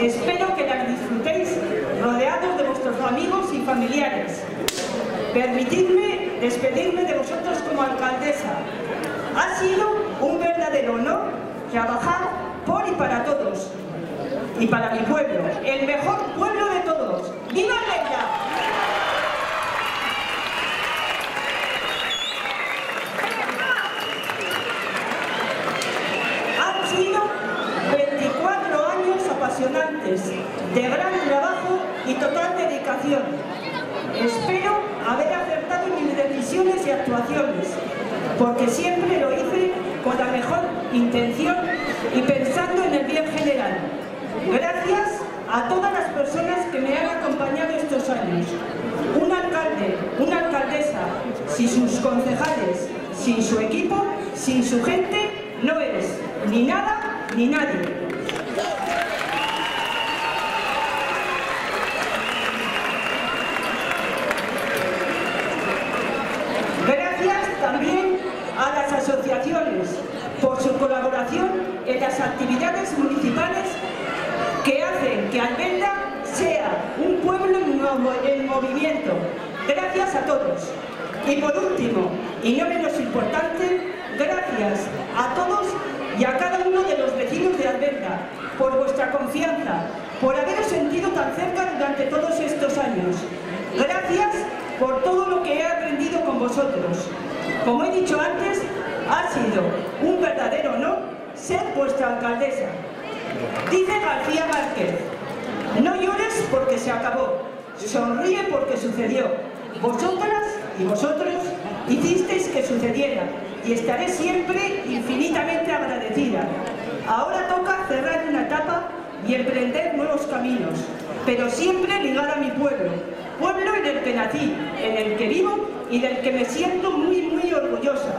Espero que las disfrutéis rodeados de vuestros amigos y familiares. Permitidme despedirme de vosotros como alcaldesa. Ha sido un verdadero honor trabajar por y para todos. Y para mi pueblo, el mejor pueblo de todos. ¡Viva Lleida! Han sido 24 años apasionantes, de gran trabajo y total dedicación. Espero haber acertado mis decisiones y actuaciones, porque siempre lo hice con la mejor intención y pensando en el bien general. Gracias a todas las personas que me han acompañado estos años. Un alcalde, una alcaldesa, sin sus concejales, sin su equipo, sin su gente, no es ni nada ni nadie. Gracias también a las asociaciones por su colaboración en las actividades municipales que hacen que Albenda sea un pueblo en movimiento. Gracias a todos. Y por último, y no menos importante, gracias a todos y a cada uno de los vecinos de Albenda por vuestra confianza, por haberos sentido tan cerca durante todos estos años. Gracias por todo lo que he aprendido con vosotros. Como he dicho antes, ha sido un verdadero honor ser vuestra alcaldesa. Dice García Márquez, no llores porque se acabó, sonríe porque sucedió. Vosotras y vosotros hicisteis que sucediera y estaré siempre infinitamente agradecida. Ahora toca cerrar una etapa y emprender nuevos caminos, pero siempre ligada a mi pueblo, pueblo en el que nací, en el que vivo y del que me siento muy, muy orgullosa,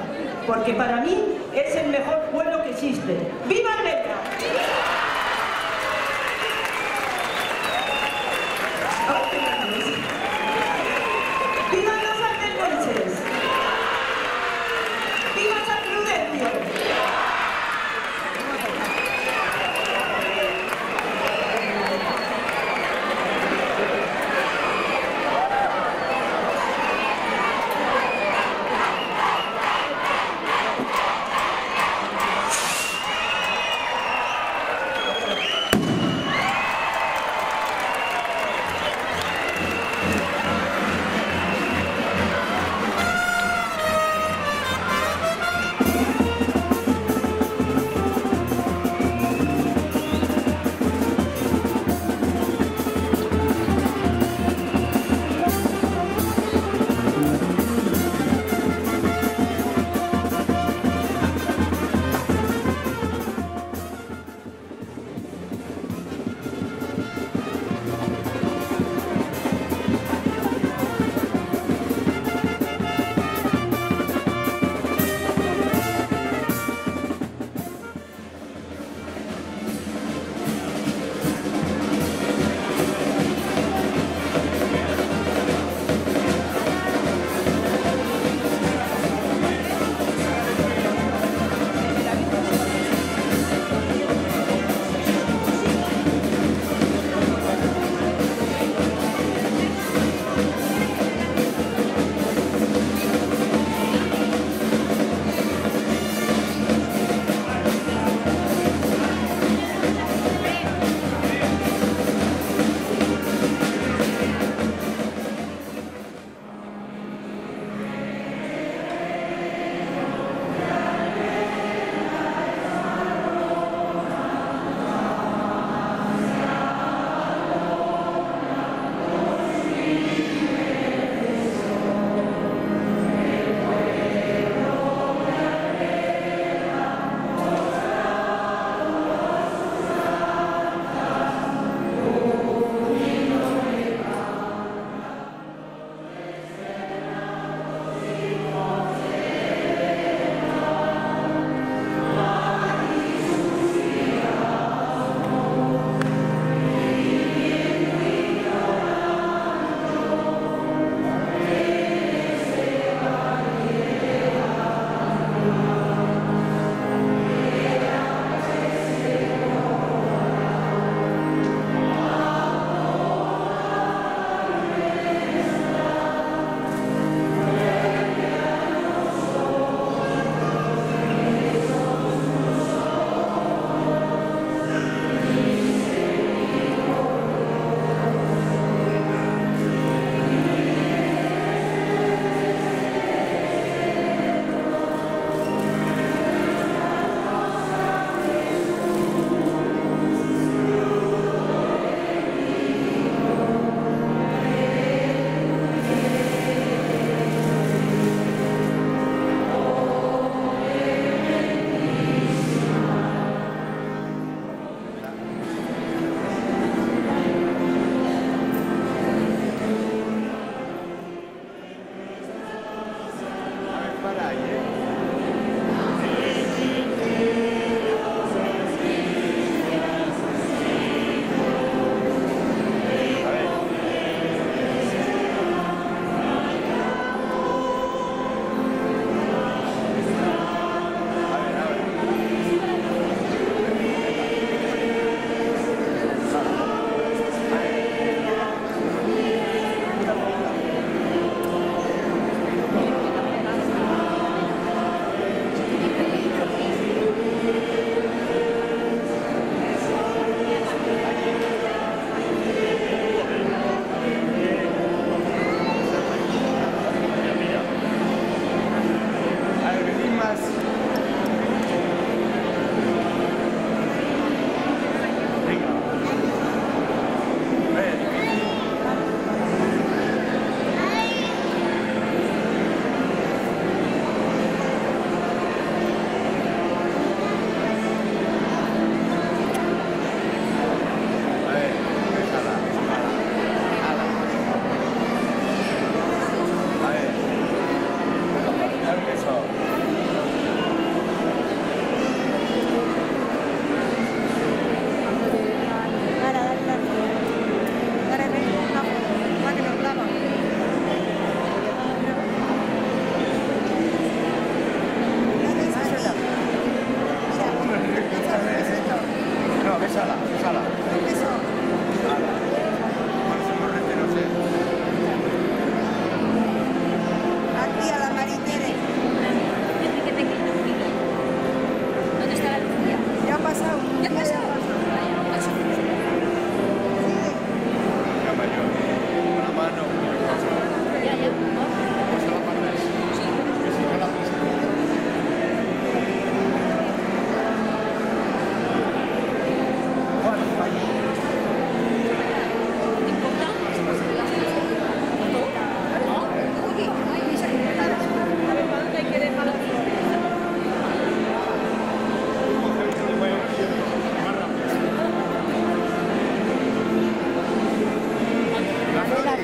porque para mí es el mejor pueblo que existe. ¡Viva! ¡Viva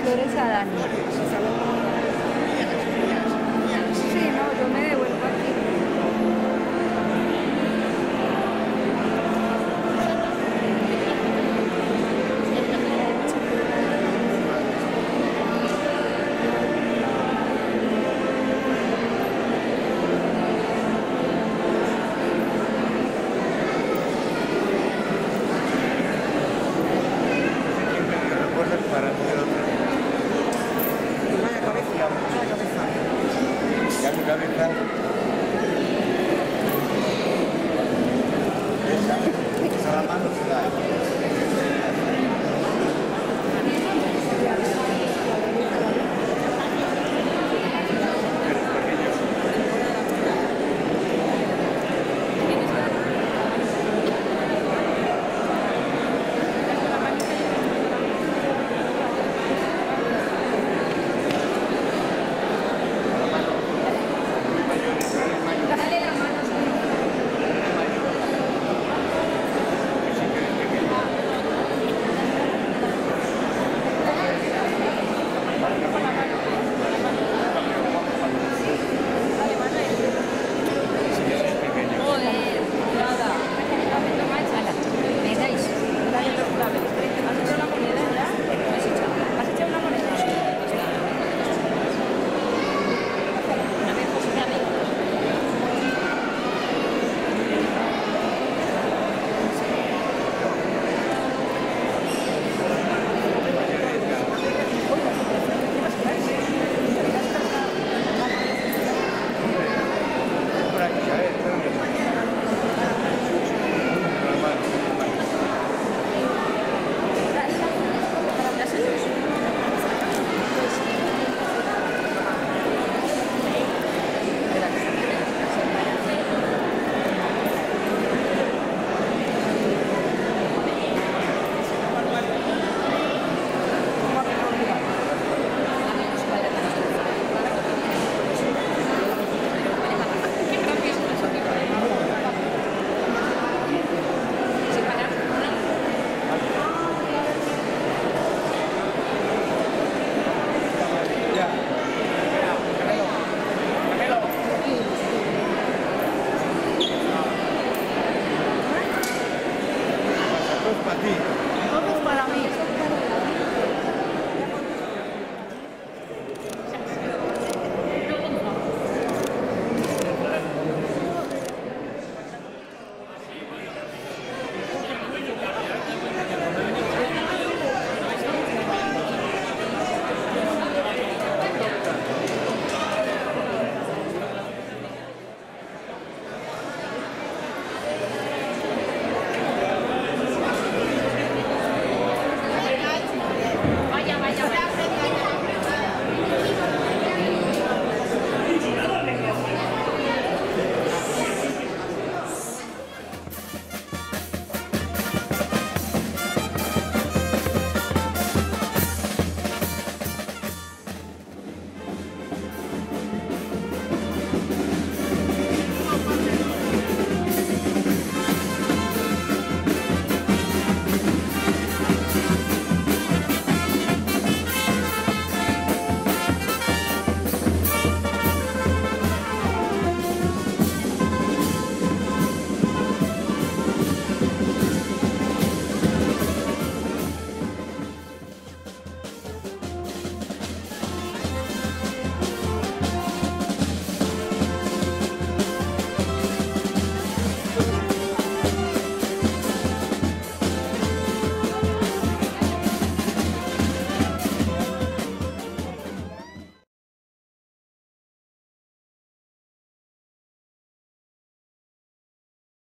flores a Dani.